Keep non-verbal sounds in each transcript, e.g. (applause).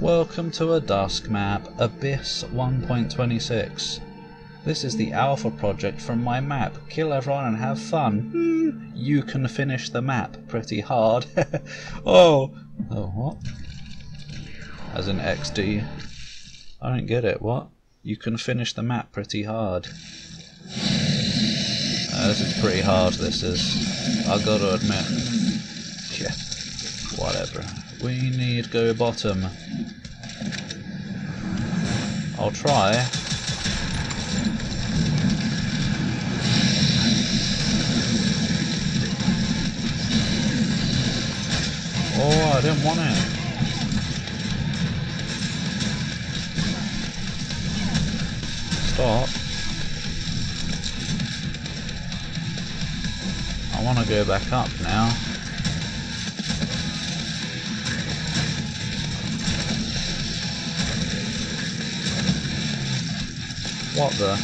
Welcome to a Dusk map, Abyss 1.26. This is the alpha project from my map. Kill everyone and have fun. Hmm, you can finish the map pretty hard. (laughs) oh, oh what? As in XD. I don't get it. What? You can finish the map pretty hard. Uh, this is pretty hard. This is. I gotta admit. Yeah. Whatever. We need go bottom. I'll try. Oh, I didn't want it. Stop. I want to go back up now. What the?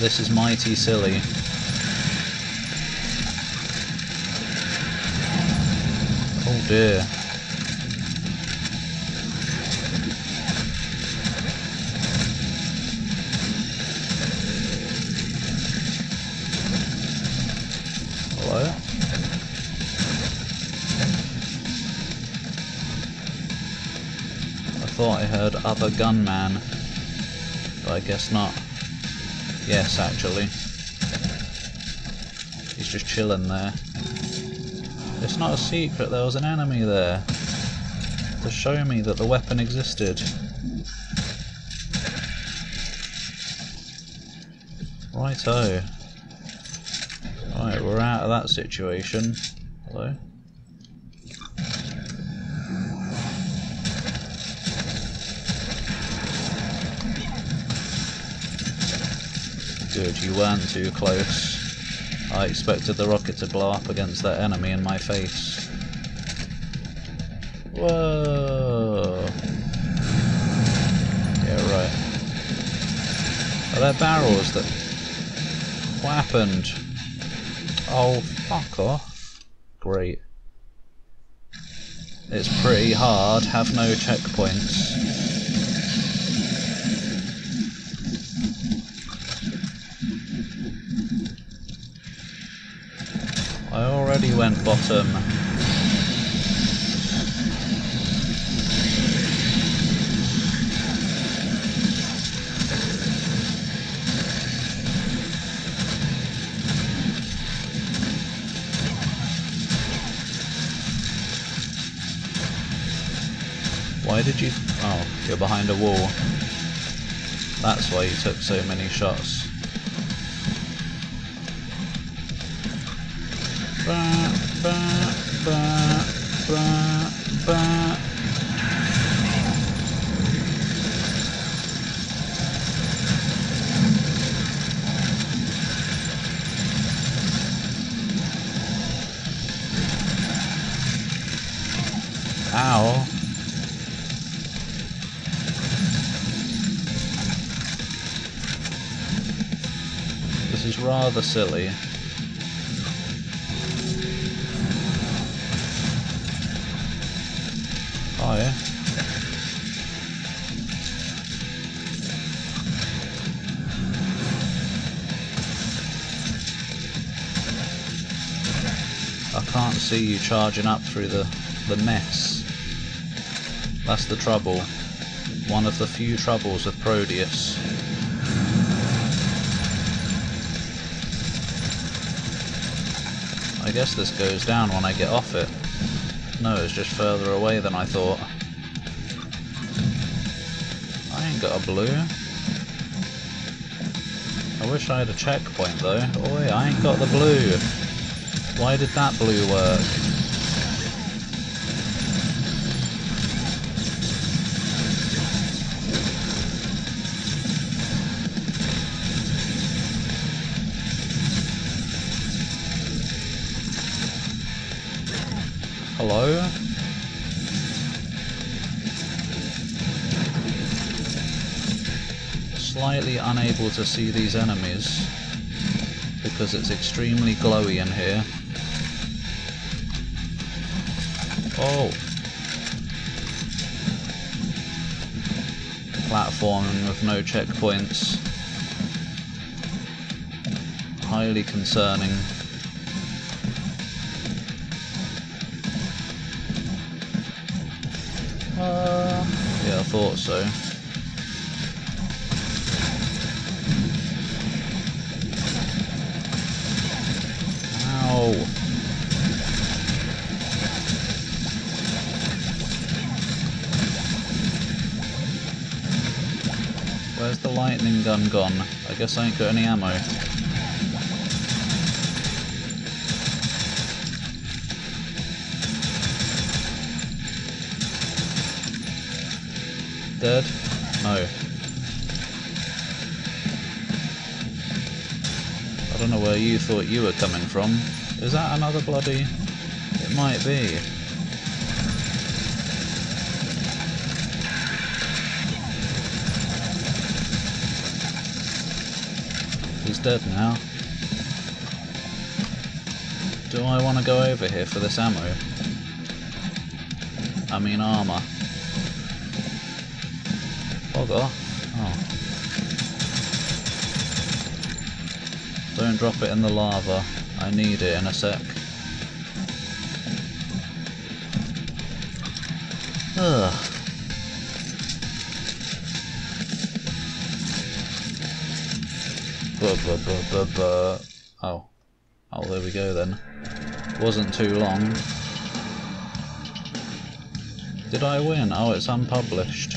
This is mighty silly. Oh dear. Thought I heard other gunman, but I guess not. Yes, actually. He's just chilling there. It's not a secret there was an enemy there. To show me that the weapon existed. Righto. Right, we're out of that situation. Hello? Good, you weren't too close. I expected the rocket to blow up against that enemy in my face. Whoa! Yeah, right. Are there barrels that... What happened? Oh, fuck off. Great. It's pretty hard, have no checkpoints. I already went bottom. Why did you... Oh, you're behind a wall. That's why you took so many shots. Ow. This is rather silly. I can't see you charging up through the, the mess. That's the trouble. One of the few troubles with Prodeus. I guess this goes down when I get off it. No, it's just further away than I thought. I ain't got a blue. I wish I had a checkpoint though. Oi, I ain't got the blue. Why did that blue work? Hello? Slightly unable to see these enemies because it's extremely glowy in here. Oh! Platforming with no checkpoints. Highly concerning. Uh, yeah, I thought so. The lightning gun gone? I guess I ain't got any ammo. Dead? No. I don't know where you thought you were coming from. Is that another bloody... It might be. He's dead now. Do I want to go over here for this ammo? I mean armour. Bog off. Oh. Don't drop it in the lava. I need it in a sec. Ugh. Buh, buh, buh, buh, buh. Oh. Oh, there we go then. Wasn't too long. Did I win? Oh, it's unpublished.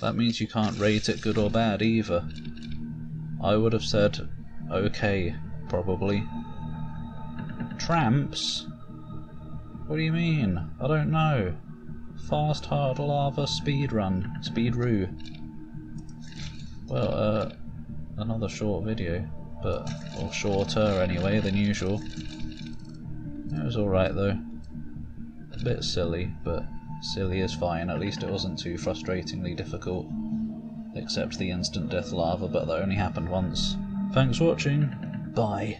That means you can't rate it good or bad either. I would have said okay, probably. Tramps? What do you mean? I don't know. Fast hard lava speedrun. Speedroo. Well, uh, another short video, but, or shorter anyway than usual. It was alright though. A bit silly, but silly is fine, at least it wasn't too frustratingly difficult. Except the instant death lava, but that only happened once. Thanks for watching, bye.